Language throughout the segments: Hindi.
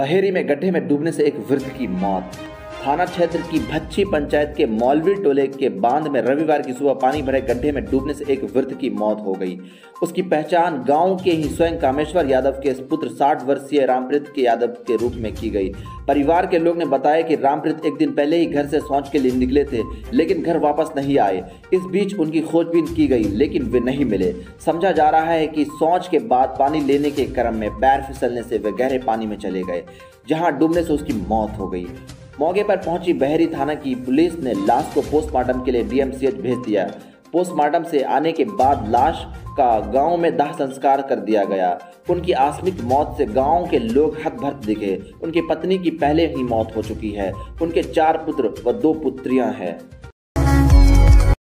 बहेरी में गड्ढे में डूबने से एक वृद्ध की मौत। थाना क्षेत्र की भच्छी पंचायत के मौलवी टोले के बाँध में रविवार की सुबह पानी भरे गड्ढे में डूबने से एक वृद्ध की मौत हो गई। उसकी पहचान गाँव के ही स्वयं कामेश्वर यादव के पुत्र 60 वर्षीय रामप्रीत के यादव के रूप में की गई। परिवार के लोग ने बताया कि रामप्रीत एक दिन पहले ही घर से सोच के लिए निकले थे, लेकिन घर वापस नहीं आए। इस बीच उनकी खोजबीन की गई, लेकिन वे नहीं मिले। समझा जा रहा है कि सोच के बाद पानी लेने के क्रम में पैर फिसलने से वे गहरे पानी में चले गए, जहाँ डूबने से उसकी मौत हो गई। मौके पर पहुँची बहरी थाना की पुलिस ने लाश को पोस्टमार्टम के लिए डीएमसीएच भेज दिया। पोस्टमार्टम से आने के बाद लाश का गाँव में दाह संस्कार कर दिया गया। उनकी आकस्मिक मौत से गाँव के लोग हतभर्त दिखे। उनकी पत्नी की पहले ही मौत हो चुकी है। उनके चार पुत्र व दो पुत्रियाँ हैं।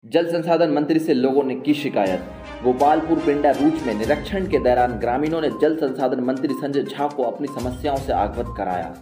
जल संसाधन मंत्री से लोगों ने की शिकायत। गोपालपुर पिंडा रूच में निरीक्षण के दौरान ग्रामीणों ने जल संसाधन मंत्री संजय झा को अपनी समस्याओं से अवगत कराया।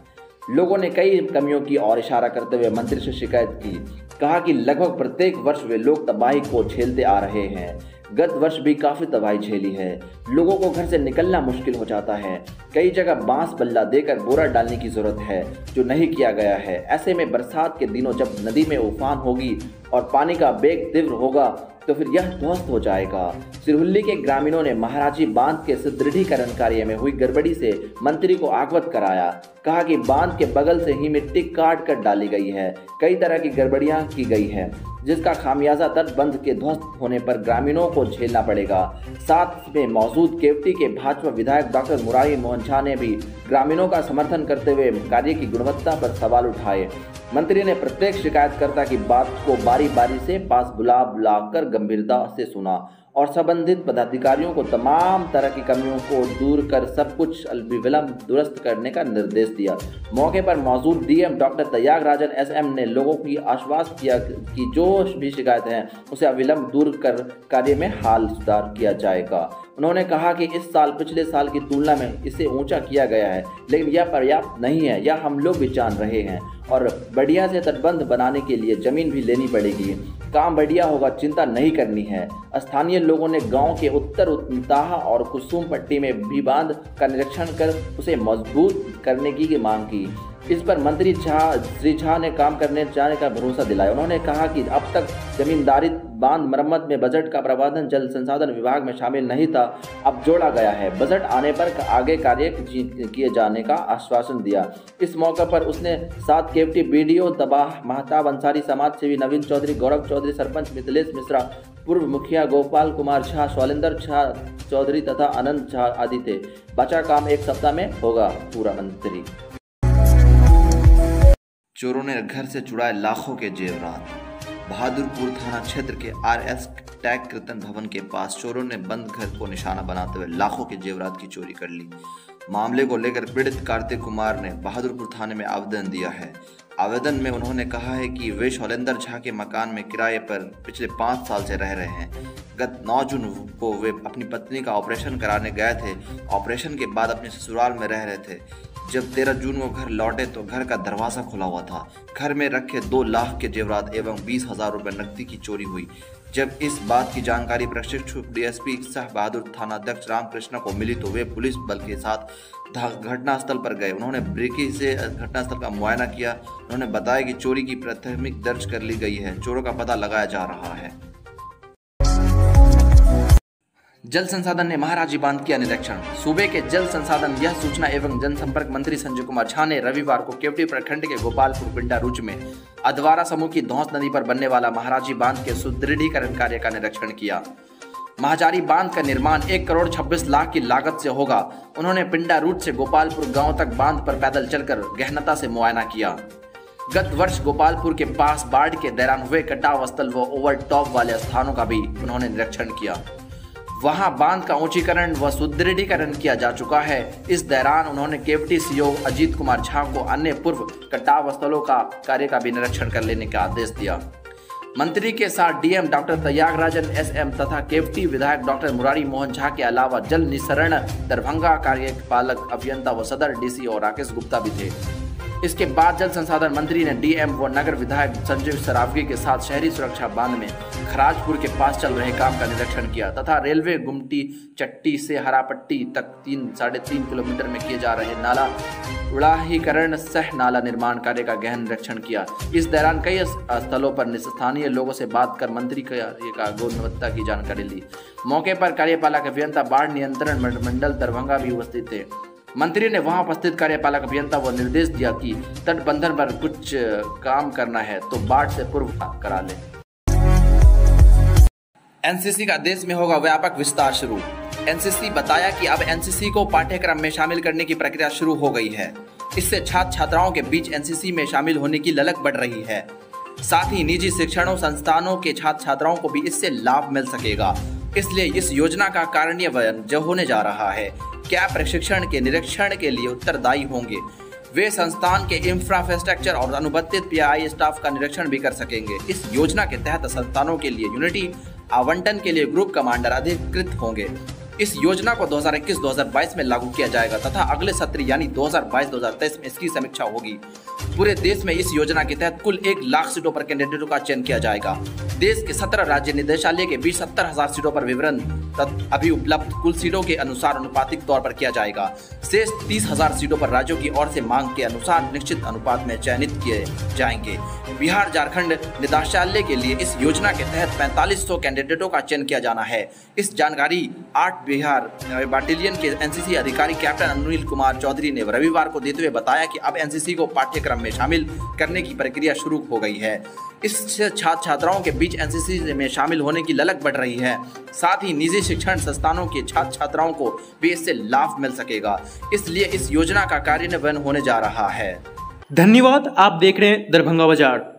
लोगों ने कई कमियों की ओर इशारा करते हुए मंत्री से शिकायत की। कहा कि लगभग प्रत्येक वर्ष वे लोग तबाही को झेलते आ रहे हैं। गत वर्ष भी काफ़ी तबाही झेली है। लोगों को घर से निकलना मुश्किल हो जाता है। कई जगह बाँस बल्ला देकर बोरा डालने की ज़रूरत है, जो नहीं किया गया है। ऐसे में बरसात के दिनों जब नदी में उफान होगी और पानी का बेग तीव्र होगा तो फिर यह ध्वस्त हो जाएगा। सिरहुल्ली के ग्रामीणों ने महाराजी बाँध के सुदृढ़ीकरण कार्य में हुई गड़बड़ी से मंत्री को आगवत कराया। कहा कि बाँध के बगल से ही मिट्टी काट कर डाली गई है। कई तरह की गड़बड़ियाँ की गई है। जिसका खामियाजा तटबंध के ध्वस्त होने पर ग्रामीणों को झेलना पड़ेगा। साथ में मौजूद केवटी के भाजपा विधायक डॉक्टर मुरारी मोहन झा ने भी ग्रामीणों का समर्थन करते हुए कार्य की गुणवत्ता पर सवाल उठाए। मंत्री ने प्रत्येक शिकायतकर्ता की बात को बारी बारी से पास बुला बुला कर गंभीरता से सुना। और संबंधित पदाधिकारियों को तमाम तरह की कमियों को दूर कर सब कुछ विलंब दुरुस्त करने का निर्देश दिया। मौके पर मौजूद DM doctor Thiyagarajan SM ने लोगों की आश्वास किया कि जो भी शिकायतें हैं, उसे अविलंब दूर कर कार्य में हाल सुधार किया जाएगा। उन्होंने कहा कि इस साल, पिछले साल की तुलना में इसे ऊँचा किया गया है, लेकिन यह पर्याप्त नहीं है, यह हम लोग भी जान रहे हैं। और बढ़िया से तटबंध बनाने के लिए ज़मीन भी लेनी पड़ेगी। काम बढ़िया होगा, चिंता नहीं करनी है। स्थानीय लोगों ने गाँव के उत्तर उत्ताह और कुसुम पट्टी में भी बाँध का निरीक्षण कर उसे मज़बूत करने की मांग की। इस पर मंत्री झा, श्री झा ने काम करने जाने का भरोसा दिलाया। उन्होंने कहा कि अब तक जमींदारी बाँध मरम्मत में बजट का प्रावधान जल संसाधन विभाग में शामिल नहीं था, अब जोड़ा गया है। बजट आने पर आगे कार्य किए जाने का आश्वासन दिया। इस मौके पर उसने सात केवटी बीडीओ, तबाह, महताब अंसारी समाज सेवी नवीन चौधरी, गौरव चौधरी, सरपंच मिथिलेश मिश्रा, पूर्व मुखिया गोपाल कुमार झा, शौलेंद्र झा चौधरी तथा अनंत झा आदि थे। बचा काम एक सप्ताह में होगा, पूरा मंत्री। चोरों ने घर से चुराए लाखों के जेवरात। बहादुरपुर थाना क्षेत्र के आर एस टैग कीर्तन भवन के पास चोरों ने बंद घर को निशाना बनाते हुए लाखों के जेवरात की चोरी कर ली। मामले को लेकर पीड़ित कार्तिक कुमार ने बहादुरपुर थाने में आवेदन दिया है। आवेदन में उन्होंने कहा है कि वे शौलेंद्र झा के मकान में किराए पर पिछले पाँच साल से रह रहे हैं। गत 9 जून को वे अपनी पत्नी का ऑपरेशन कराने गए थे। ऑपरेशन के बाद अपने ससुराल में रह रहे थे। जब 13 जून को घर लौटे तो घर का दरवाज़ा खुला हुआ था। घर में रखे दो लाख के जेवरात एवं बीस हज़ार रुपये नकदी की चोरी हुई। जब इस बात की जानकारी प्रशिक्षु डीएसपी शाह बहादुर थाना अध्यक्ष रामकृष्ण को मिली तो वे पुलिस बल के साथ घटनास्थल पर गए। उन्होंने ब्रेकी से घटनास्थल का मुआयना किया। उन्होंने बताया कि चोरी की प्राथमिक दर्ज कर ली गई है। चोरों का पता लगाया जा रहा है। जल संसाधन ने महाराजी बाँध किया निरीक्षण। सूबे के जल संसाधन, यह सूचना एवं जनसंपर्क मंत्री संजय कुमार झा ने रविवार को केवटी प्रखंड के गोपालपुर पिंडा रुच में अधवारा समूह की धौस नदी पर बनने वाला महाराजी बाँध के सुदृढ़ीकरण कार्य का निरीक्षण किया। महाजारी बाँध का निर्माण एक करोड़ छब्बीस लाख की लागत से होगा। उन्होंने पिंडा रूट से गोपालपुर गाँव तक बाँध पर पैदल चलकर गहनता से मुआयना किया। गत वर्ष गोपालपुर के पास बाढ़ के दौरान हुए कटाव स्थल व ओवर टॉप वाले स्थानों का भी उन्होंने निरीक्षण किया। वहाँ बाँध का ऊंचीकरण व सुदृढ़ीकरण किया जा चुका है। इस दौरान उन्होंने केवटी सीओ अजीत कुमार झा को अन्य पूर्व कटाव स्थलों का कार्य का भी निरीक्षण कर लेने का आदेश दिया। मंत्री के साथ डीएम डॉक्टर तयागराजन, एसएम तथा केवटी विधायक डॉक्टर मुरारी मोहन झा के अलावा जल निसरण, दरभंगा कार्यपालक अभियंता व सदर डीसी और राकेश गुप्ता भी थे। इसके बाद जल संसाधन मंत्री ने डीएम व नगर विधायक संजीव सरावगी के साथ शहरी सुरक्षा बाँध में खराजपुर के पास चल रहे काम का निरीक्षण किया तथा रेलवे गुमटी चट्टी से हरापट्टी तक तीन, साढ़े तीन किलोमीटर में किए जा रहे नाला उड़ाहीकरण सह नाला निर्माण कार्य का गहन निरीक्षण किया। इस दौरान कई स्थलों पर स्थानीय लोगों से बात कर मंत्री कार्य का गुणवत्ता की जानकारी ली। मौके पर कार्यपालक अभियंता बाढ़ नियंत्रण मंडल दरभंगा भी उपस्थित थे। मंत्री ने वहाँ उपस्थित कार्यपालक अभियंता को निर्देश दिया कि तटबंधन पर कुछ काम करना है तो बाढ़ से पूर्व करा ले। एनसीसी का देश में होगा व्यापक विस्तार शुरू। एनसीसी बताया कि अब एनसीसी को पाठ्यक्रम में शामिल करने की प्रक्रिया शुरू हो गई है। इससे छात्र छात्राओं के बीच एनसीसी में शामिल होने की ललक बढ़ रही है। साथ ही निजी शिक्षणों संस्थानों के छात्र छात्राओं को भी इससे लाभ मिल सकेगा। इसलिए इस योजना का कार्यान्वयन जो होने जा रहा है। क्या प्रशिक्षण के निरीक्षण के लिए उत्तरदायी होंगे? वे संस्थान के इंफ्रास्ट्रक्चर और अनुबंधित पीआई स्टाफ का निरीक्षण भी कर सकेंगे। इस योजना के तहत संस्थानों के लिए यूनिटी आवंटन के लिए ग्रुप कमांडर अधिकृत होंगे। इस योजना को 2021-2022 में लागू किया जाएगा तथा अगले सत्र यानी 2022-2023 में इसकी समीक्षा होगी। पूरे देश में इस योजना के तहत कुल एक लाख सीटों पर कैंडिडेटों का चयन किया जाएगा। देश के सत्रह राज्य निदेशालय के बीच सत्तर हज़ार सीटों पर विवरण अभी उपलब्ध कुल सीटों के अनुसार अनुपातिक तौर पर किया जाएगा। शेष तीस हज़ार सीटों पर राज्यों की ओर से मांग के अनुसार निश्चित अनुपात में चयनित किए जाएँगे। बिहार झारखंड निदेशालय के लिए इस योजना के तहत पैंतालीस कैंडिडेटों का चयन किया जाना है। इस जानकारी आठ बिहार बटालियन के एनसीसी अधिकारी कैप्टन अनिल कुमार चौधरी ने रविवार को देते हुए बताया कि अब एनसीसी को पाठ्यक्रम में शामिल करने की प्रक्रिया शुरू हो गई है। इससे छात्र छात्राओं के बीच एनसीसी में शामिल होने की ललक बढ़ रही है। साथ ही निजी शिक्षण संस्थानों के छात्र छात्राओं को भी इससे लाभ मिल सकेगा। इसलिए इस योजना का कार्यान्वयन होने जा रहा है। धन्यवाद। आप देख रहे हैं दरभंगा बाज़ार।